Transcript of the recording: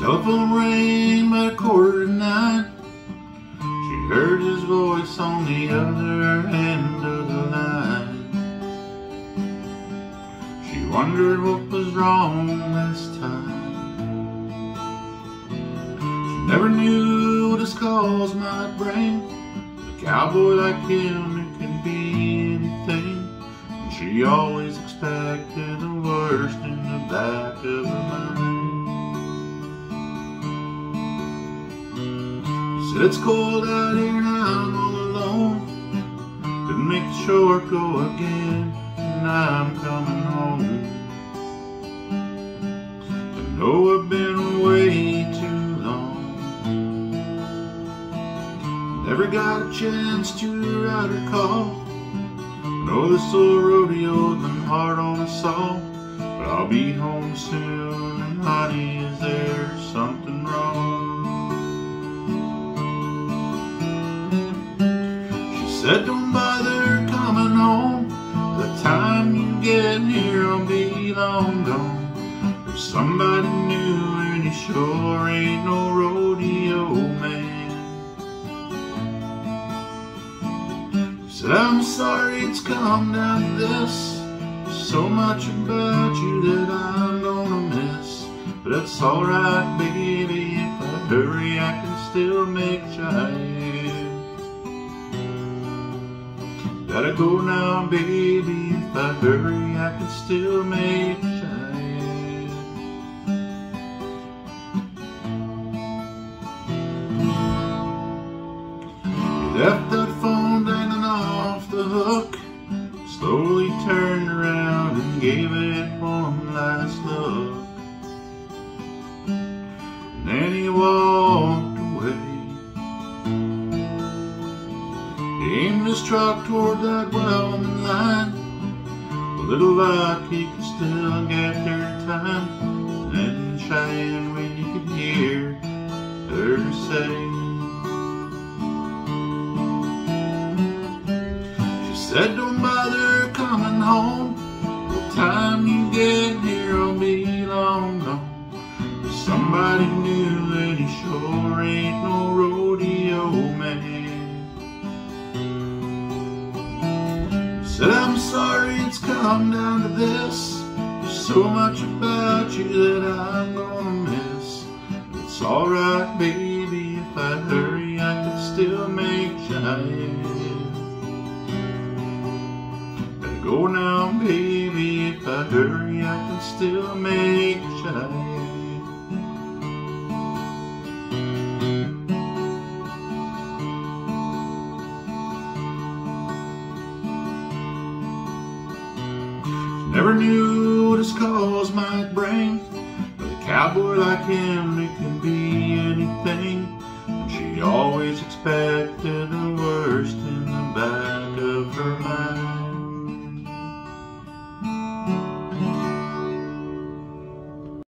telephone rang by a quarter to nine. She heard his voice on the other end of the line. She wondered what was wrong this time. She never knew what his calls might bring. A cowboy like him, it can be anything. And she always expected the worst in the back of her mind. Said it's cold out here and I'm all alone. Couldn't make the short go again, and I'm coming home. I know I've been away too long. Never got a chance to write her call. Know this old rodeo's been hard on us all, but I'll be home soon. And honey, is there somebody new and he sure ain't no rodeo man. Said I'm sorry it's come down this. There's so much about you that I'm gonna miss. But that's alright baby If I hurry I can still make Cheyenne Gotta go now, baby. If I hurry, I can still make left that phone dangling off the hook. Slowly turned around and gave it one last look. And then he walked away. He aimed his truck toward that Wyoming line. A little luck he could still get there time. And then said, don't bother coming home. The time you get here, I'll be long gone. Somebody new and he sure ain't no rodeo man. Said I'm sorry it's come down to this There's so much about you that I'm gonna miss It's alright baby if I hurry I can still make Cheyenne I hurry I can still make Cheyenne. Never knew what his calls might bring. But a cowboy like him, it can be